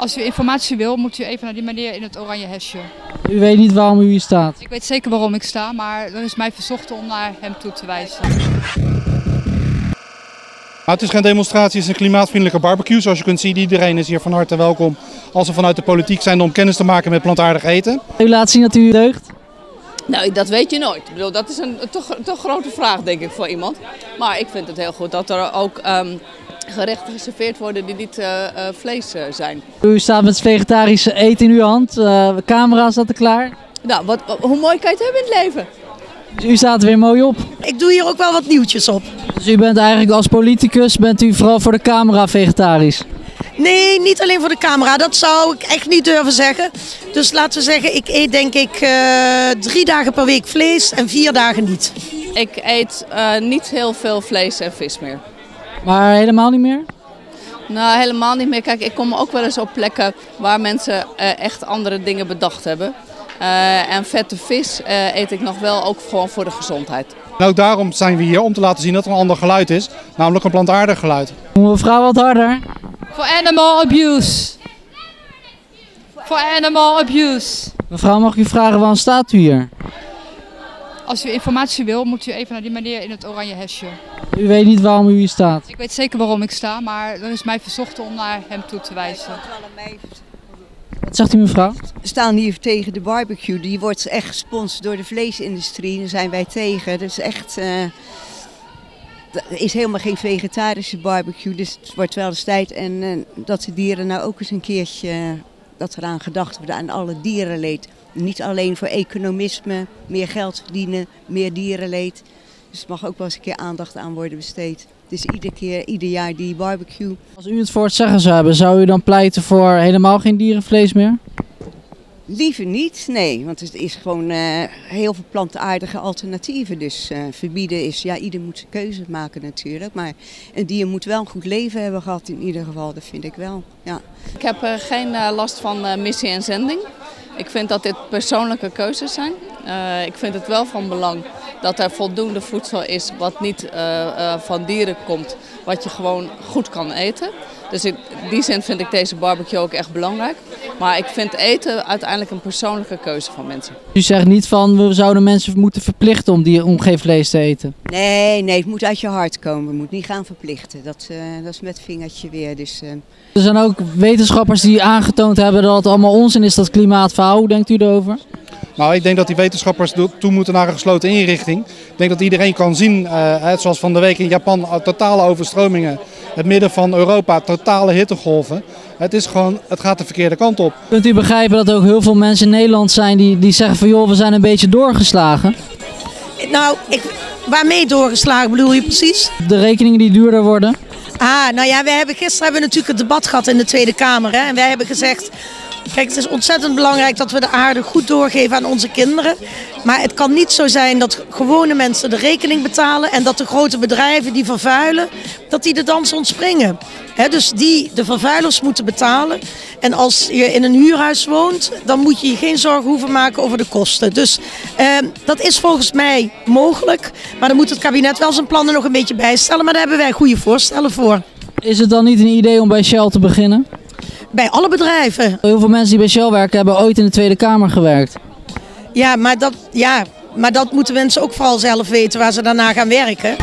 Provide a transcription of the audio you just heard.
Als u informatie wil, moet u even naar die meneer in het oranje hesje. U weet niet waarom u hier staat. Ik weet zeker waarom ik sta, maar er is mij verzocht om naar hem toe te wijzen. Nou, het is geen demonstratie, het is een klimaatvriendelijke barbecue. Zoals je kunt zien, iedereen is hier van harte welkom als ze vanuit de politiek zijn om kennis te maken met plantaardig eten. U laat zien dat u deugt. Nou, dat weet je nooit. Ik bedoel, dat is een toch, toch grote vraag, denk ik, voor iemand. Maar ik vind het heel goed dat er ook ehm, gerechten geserveerd worden die niet eh, eh, vlees eh, zijn. U staat met vegetarische eten in uw hand. Eh, de camera staat er klaar. Nou, wat, hoe mooi kan je het hebben in het leven? Dus u staat er weer mooi op. Ik doe hier ook wel wat nieuwtjes op. Dus u bent eigenlijk als politicus, bent u vooral voor de camera vegetarisch. Nee, niet alleen voor de camera. Dat zou ik echt niet durven zeggen. Dus laten we zeggen, ik eet denk ik eh, drie dagen per week vlees en vier dagen niet. Ik eet eh, niet heel veel vlees en vis meer. Maar helemaal niet meer? Nou, helemaal niet meer. Kijk, ik kom ook wel eens op plekken waar mensen eh, echt andere dingen bedacht hebben. Eh, en vette vis eh, eet ik nog wel ook gewoon voor de gezondheid. En ook daarom zijn we hier om te laten zien dat er een ander geluid is, namelijk een plantaardig geluid. Mevrouw wat harder. Voor animal abuse. Voor animal abuse. Mevrouw, mag ik u vragen waarom staat u hier? Als u informatie wil, moet u even naar die meneer in het oranje hesje. U weet niet waarom u hier staat. Ik weet zeker waarom ik sta, maar er is mij verzocht om naar hem toe te wijzen. Wat zegt u mevrouw? We staan hier tegen de barbecue. Die wordt echt gesponsord door de vleesindustrie. Daar zijn wij tegen. Dat is echt. eh, er is helemaal geen vegetarische barbecue. Dus het wordt wel eens tijd. En eh, dat de dieren nou ook eens een keertje. eh, dat eraan gedacht wordt aan alle dierenleed. Niet alleen voor economisme, meer geld verdienen, meer dierenleed. Dus er mag ook wel eens een keer aandacht aan worden besteed. Dus iedere keer, ieder jaar die barbecue. Als u het voor het zeggen zou hebben, zou u dan pleiten voor helemaal geen dierenvlees meer? Liever niet, nee, want het is gewoon eh, heel veel plantaardige alternatieven. Dus eh, verbieden is, ja, ieder moet zijn keuze maken natuurlijk. Maar een dier moet wel een goed leven hebben gehad in ieder geval, dat vind ik wel. Ja. Ik heb eh, geen last van eh, missie en zending. Ik vind dat dit persoonlijke keuzes zijn. Eh, ik vind het wel van belang dat er voldoende voedsel is wat niet eh, eh, van dieren komt, wat je gewoon goed kan eten. Dus in die zin vind ik deze barbecue ook echt belangrijk. Maar ik vind eten uiteindelijk een persoonlijke keuze van mensen. U zegt niet van we zouden mensen moeten verplichten om, die, om geen vlees te eten. Nee, nee, het moet uit je hart komen. Je moet niet gaan verplichten. Dat, eh, dat is met vingertje weer. Dus, Er zijn ook wetenschappers die aangetoond hebben dat het allemaal onzin is, dat klimaatverhaal. Hoe denkt u erover? Nou, ik denk dat die wetenschappers toe moeten naar een gesloten inrichting. Ik denk dat iedereen kan zien, eh, zoals van de week in Japan, eh, totale overstromingen. Het midden van Europa, totale hittegolven. Het, is gewoon, het gaat de verkeerde kant op. Kunt u begrijpen dat er ook heel veel mensen in Nederland zijn die, die zeggen van joh, we zijn een beetje doorgeslagen. Nou, ik, waarmee doorgeslagen bedoel je precies? De rekeningen die duurder worden. Ah, nou ja, we hebben, gisteren hebben we natuurlijk het debat gehad in de Tweede Kamer. Hè, en wij hebben gezegd, kijk, het is ontzettend belangrijk dat we de aarde goed doorgeven aan onze kinderen. Maar het kan niet zo zijn dat gewone mensen de rekening betalen en dat de grote bedrijven die vervuilen, dat die de dans ontspringen. Dus die, de vervuilers moeten betalen. En als je in een huurhuis woont, dan moet je je geen zorgen hoeven maken over de kosten. Dus eh, dat is volgens mij mogelijk. Maar dan moet het kabinet wel zijn plannen nog een beetje bijstellen. Maar daar hebben wij goede voorstellen voor. Is het dan niet een idee om bij Shell te beginnen? Bij alle bedrijven. Heel veel mensen die bij Shell werken hebben ooit in de Tweede Kamer gewerkt. Ja, maar dat, ja, maar dat moeten mensen ook vooral zelf weten waar ze daarna gaan werken.